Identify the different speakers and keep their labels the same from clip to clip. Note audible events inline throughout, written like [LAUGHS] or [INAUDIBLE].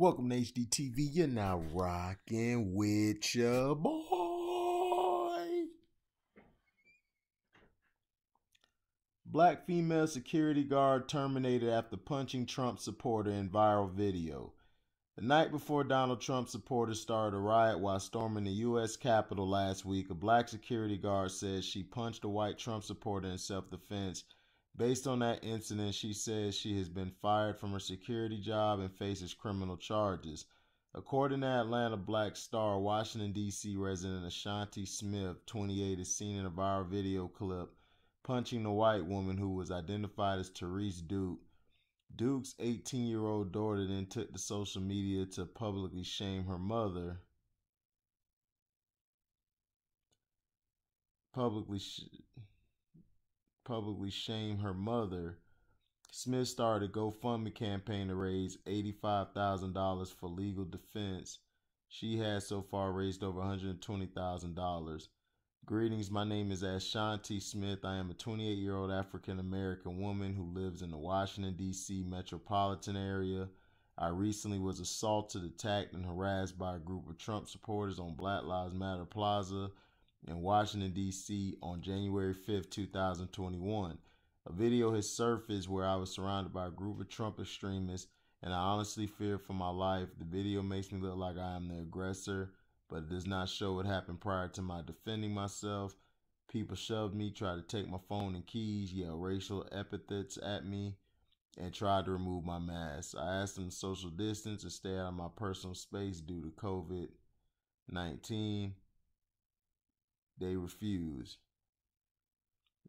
Speaker 1: Welcome to HDTV. You're now rocking with your boy. Black female security guard terminated after punching Trump supporter in viral video. The night before Donald Trump supporters started a riot while storming the U.S. Capitol last week, a black security guard says she punched a white Trump supporter in self defense Based on that incident, she says she has been fired from her security job and faces criminal charges. According to Atlanta Black Star, Washington, D.C. resident Ashanti Smith, 28, is seen in a viral video clip punching the white woman who was identified as Therese Duke. Duke's 18 year old daughter then took to social media to publicly shame her mother. Publicly. Sh- publicly shame her mother, Smith started a GoFundMe campaign to raise $85,000 for legal defense. She has so far raised over $120,000. Greetings, my name is Ashanti Smith. I am a 28 year old African American woman who lives in the Washington, D.C. metropolitan area. I recently was assaulted, attacked, and harassed by a group of Trump supporters on Black Lives Matter Plaza in Washington, D.C. on January 5th, 2021. A video has surfaced where I was surrounded by a group of Trump extremists, and I honestly fear for my life. The video makes me look like I am the aggressor, but it does not show what happened prior to my defending myself. People shoved me, tried to take my phone and keys, yelled racial epithets at me, and tried to remove my mask. I asked them to social distance and stay out of my personal space due to COVID 19 they refused.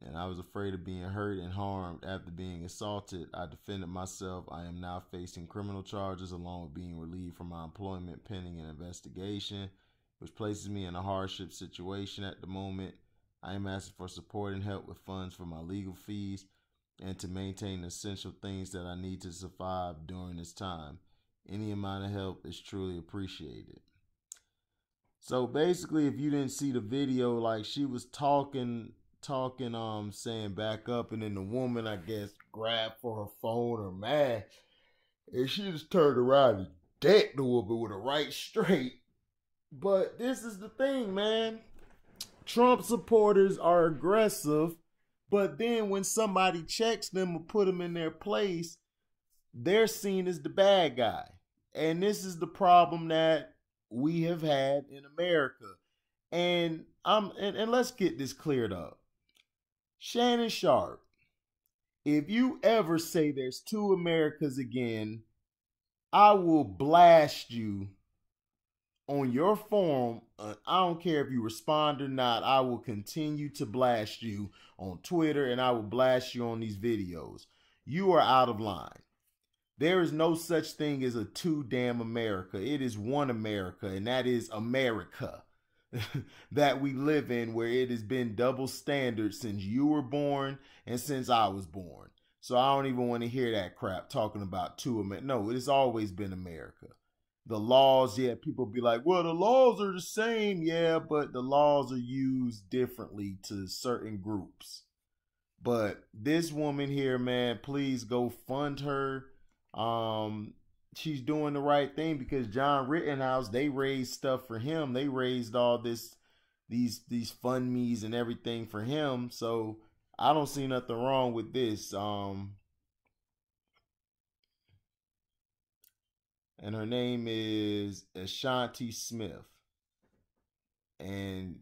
Speaker 1: And I was afraid of being hurt and harmed after being assaulted. I defended myself. I am now facing criminal charges along with being relieved from my employment pending an investigation, which places me in a hardship situation at the moment. I am asking for support and help with funds for my legal fees and to maintain essential things that I need to survive during this time. Any amount of help is truly appreciated. So basically, if you didn't see the video, like she was talking, talking, um, saying back up, and then the woman, I guess, grabbed for her phone or man, and she just turned around and decked the woman with a right straight. But this is the thing, man. Trump supporters are aggressive, but then when somebody checks them or put them in their place, they're seen as the bad guy. And this is the problem that we have had in America. And I'm and, and let's get this cleared up. Shannon Sharpe, if you ever say there's two Americas again, I will blast you on your forum. Uh, I don't care if you respond or not. I will continue to blast you on Twitter and I will blast you on these videos. You are out of line. There is no such thing as a two damn America. It is one America, and that is America [LAUGHS] that we live in, where it has been double standard since you were born and since I was born. So I don't even want to hear that crap talking about two America. No, it has always been America. The laws, yeah, people be like, well, the laws are the same, yeah, but the laws are used differently to certain groups. But this woman here, man, please go fund her um, she's doing the right thing because John Rittenhouse, they raised stuff for him. They raised all this, these these fund me's and everything for him. So I don't see nothing wrong with this. Um, and her name is Ashanti Smith, and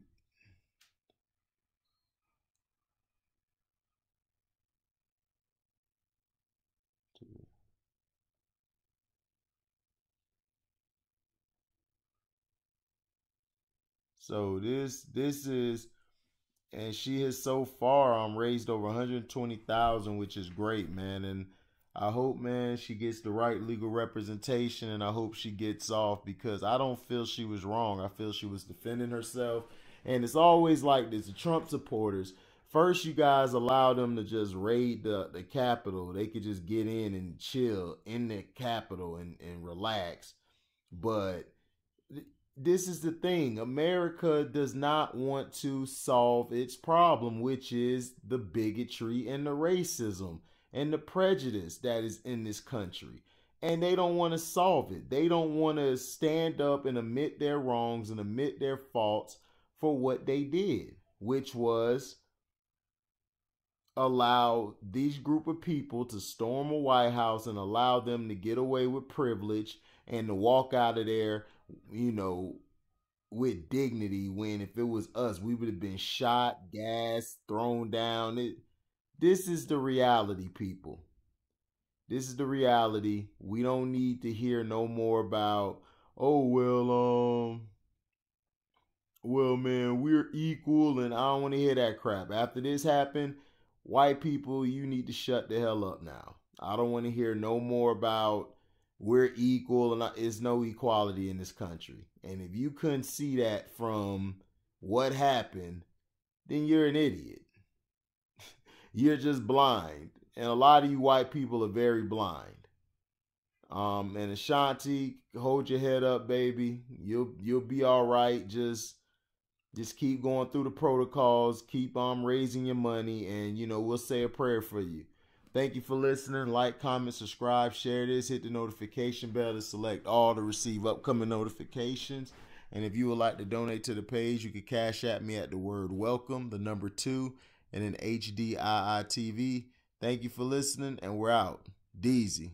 Speaker 1: So this this is and she has so far um raised over 120,000 which is great, man, and I hope man she gets the right legal representation and I hope she gets off because I don't feel she was wrong. I feel she was defending herself. And it's always like this, the Trump supporters First, you guys allow them to just raid the, the Capitol. They could just get in and chill in the Capitol and, and relax. But this is the thing America does not want to solve its problem, which is the bigotry and the racism and the prejudice that is in this country. and they don't want to solve it. They don't want to stand up and admit their wrongs and admit their faults for what they did, which was allow these group of people to storm a White House and allow them to get away with privilege and to walk out of there, you know, with dignity when if it was us, we would have been shot, gassed, thrown down. It, this is the reality, people. This is the reality. We don't need to hear no more about, oh well, um, well man, we're equal and I don't want to hear that crap. After this happened, white people, you need to shut the hell up now. I don't want to hear no more about we're equal and there's no equality in this country. And if you couldn't see that from what happened, then you're an idiot. [LAUGHS] you're just blind and a lot of you white people are very blind. Um, and Ashanti, hold your head up, baby. You'll you'll be all right. Just just keep going through the protocols. Keep um, raising your money, and you know we'll say a prayer for you. Thank you for listening. Like, comment, subscribe, share this. Hit the notification bell to select all to receive upcoming notifications. And if you would like to donate to the page, you can CashApp me at the word welcome, the number two, and then HDII TV. Thank you for listening, and we're out. Deezy.